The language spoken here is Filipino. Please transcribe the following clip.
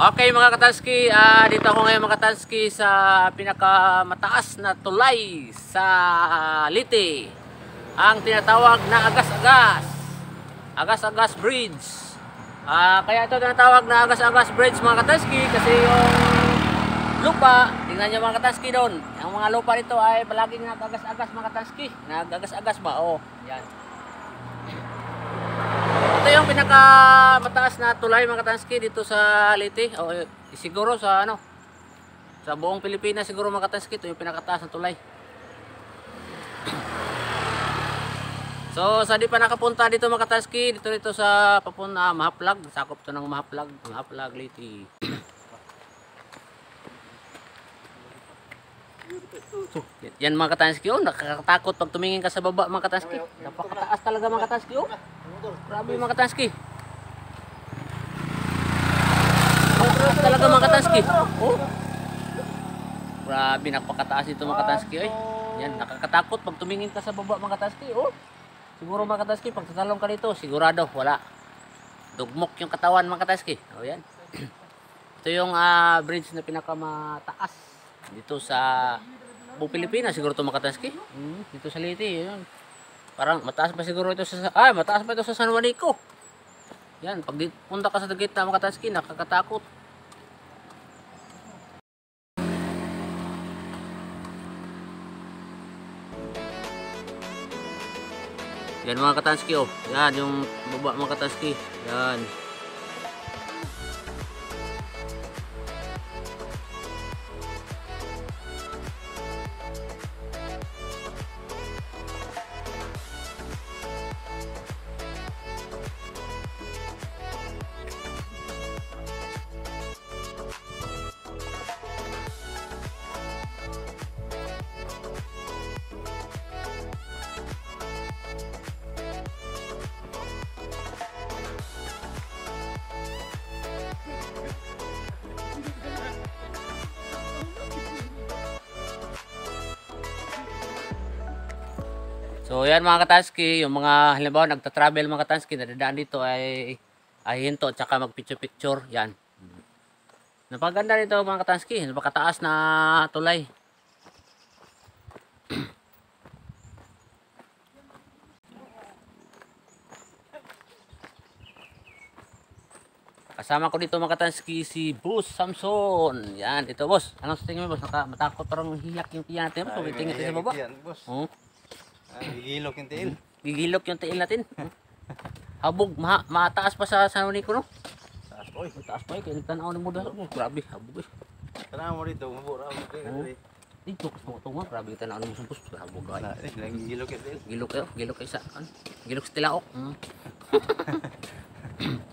Okay mga katanski, ah, dito ako ngayon mga katanski sa pinakamataas na tulay sa Liti. Ang tinatawag na Agas-Agas. Agas-Agas Bridge. Ah, kaya ito tinatawag na Agas-Agas Bridge mga katanski kasi yung lupa, tingnan nyo mga katanski doon. Ang mga lupa nito ay palaging nag-agas-agas mga katanski. Nag-agas-agas ba? Oo, yan. Ito yung pinaka mataas na tulay mga katanski dito sa Liti. O eh, siguro sa ano sa buong Pilipinas siguro mga katanski ito yung pinakataas na tulay. So sa di pa nakapunta dito mga katanski dito dito sa papunta Mahaplag, sakop to ng Mahaplag, Mahaplag Liti. So, yan mga katanski oh, nakakatakot pag tumingin ka sa baba mga katanski. Napakataas talaga mga katanski oh. Grabe mga katanski. Talaga mga katanski. Oh. Grabe napakataas ito mga katanski oy. Yan nakakatakot pag tumingin ka sa baba mga katanski oh. Siguro mga katanski pag tatalong ka dito sigurado wala. Dugmok yung katawan mga katanski. Oh yan. ito yung ah, bridge na pinakamataas dito sa buong Pilipinas siguro ito mga katanski. Mm, dito sa Leyte yun. Parang mataas pa siguro ito sa ay mataas pa ito sa San Juanico. Yan, pag punta ka sa gitna mga katanski, nakakatakot. Yan mga katanski oh. Yan yung baba mga katanski. Yan. So yan mga katanski, yung mga halimbawa nagta-travel mga katanski, nadadaan dito ay ay hinto at saka mag-picture-picture, yan. Napaganda nito mga katanski, napakataas na tulay. Kasama ko dito mga si Boss Samson. Yan, ito boss. Anong sa tingin mo boss? Naka, matakot parang hiyak yung tiyan natin. Huwag tingin tayo sa baba. Yan, boss. Oh, Ah, Gigilok yung tiil. gigilok yung tiil natin. Habog, ma mataas pa sa San Juanico, no? Taas, oy. Mataas pa eh, kaya nagtanaw ng muda. Oh, grabe, habog eh. Tanaw mo dito, mabura mo dito. Dito, sa mga tunga, grabe yung tanaw ng musumpos. Habog ay. Wala, eh, Nagigilok yung tiil. Gilok kayo, gilok kayo sa, ano? Gilok sa tilaok. Mm.